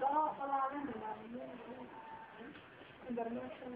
Baka kalaman nila. Ang dami siya.